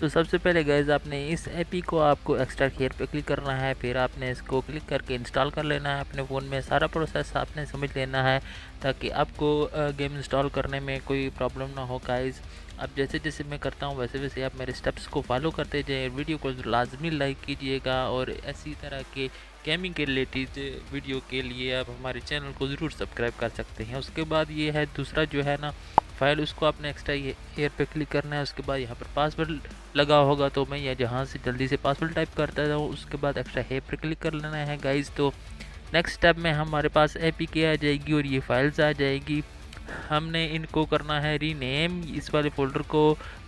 तो सबसे पहले गैज़ आपने इस ऐपी को आपको एक्स्ट्रा केयर पे क्लिक करना है, फिर आपने इसको क्लिक करके इंस्टॉल कर लेना है, अपने फ़ोन में सारा प्रोसेस आपने समझ लेना है, ताकि आपको गेम इंस्टॉल करने में कोई प्रॉब्लम ना हो गाइज़ अब जैसे जैसे मैं करता हूँ, वैसे वैसे आप मेरे स्टेप्स को फॉलो करते जाए वीडियो को लाजमी लाइक कीजिएगा और ऐसी तरह के गेमिंग के रिलेटेड वीडियो के लिए आप हमारे चैनल को ज़रूर सब्सक्राइब कर सकते हैं। उसके बाद ये है, दूसरा जो है ना फ़ाइल उसको आपने एक्स्ट्रा ये एयर पे क्लिक करना है, उसके बाद यहाँ पर पासवर्ड लगा होगा तो मैं यह जहाँ से जल्दी से पासवर्ड टाइप करता हूँ उसके बाद एक्स्ट्रा हेयर पे क्लिक कर लेना है गाइज़ तो नेक्स्ट स्टेप में हमारे पास ए आ जाएगी और ये फाइल्स आ जाएगी. हमने इनको करना है रीनेम इस वाले फोल्डर को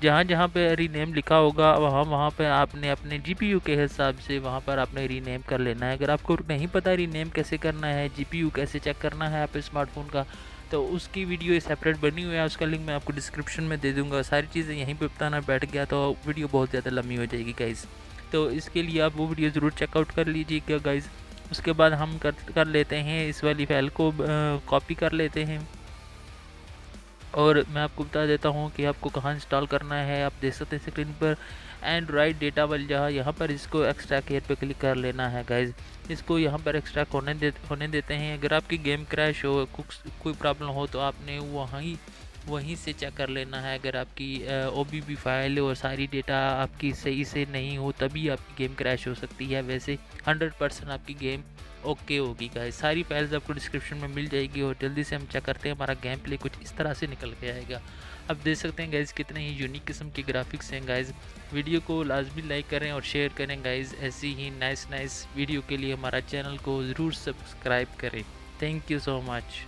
जहाँ जहाँ पे रीनेम लिखा होगा, वहाँ वहाँ पे आपने अपने जीपीयू के हिसाब से वहाँ पर आपने रीनेम कर लेना है. अगर आपको नहीं पता रीनेम कैसे करना है जीपीयू कैसे चेक करना है आप स्मार्टफ़ोन का तो उसकी वीडियो सेपरेट बनी हुई है, उसका लिंक मैं आपको डिस्क्रिप्शन में दे दूँगा। सारी चीज़ें यहीं पर बताना बैठ गया तो वीडियो बहुत ज़्यादा लंबी हो जाएगी गाइज़ तो इसके लिए आप वो वीडियो ज़रूर चेकआउट कर लीजिएगा गाइज़ उसके बाद हम कर कर लेते हैं, इस वाली फ़ाइल को कॉपी कर लेते हैं। और मैं आपको बता देता हूँ कि आपको कहाँ इंस्टॉल करना है। आप देख सकते हैं स्क्रीन पर एंड्रॉइड डेटा वाल जहाँ यहाँ पर इसको एक्स्ट्रा केयर पर क्लिक कर लेना है गाइज़ इसको यहाँ पर एक्स्ट्रा होने दे, होने देते हैं। अगर आपकी गेम क्रैश हो, कुछ, कोई प्रॉब्लम हो तो आपने वहीं वहीं से चेक कर लेना है। अगर आपकी ओ बी बी फ़ाइल और सारी डेटा आपकी सही से नहीं हो, तभी आपकी गेम क्रैश हो सकती है। वैसे हंड्रेड परसेंट आपकी गेम ओके होगी गाइस सारी फाइल्स आपको डिस्क्रिप्शन में मिल जाएगी और जल्दी से हम चेक करते हैं हमारा गेम प्ले कुछ इस तरह से निकल के आएगा। अब देख सकते हैं गाइज़ कितने ही यूनिक किस्म के ग्राफिक्स हैं गाइज़ वीडियो को लाजमी लाइक करें और शेयर करें गाइज़ ऐसी ही नाइस नाइस वीडियो के लिए हमारा चैनल को ज़रूर सब्सक्राइब करें। Thank you so much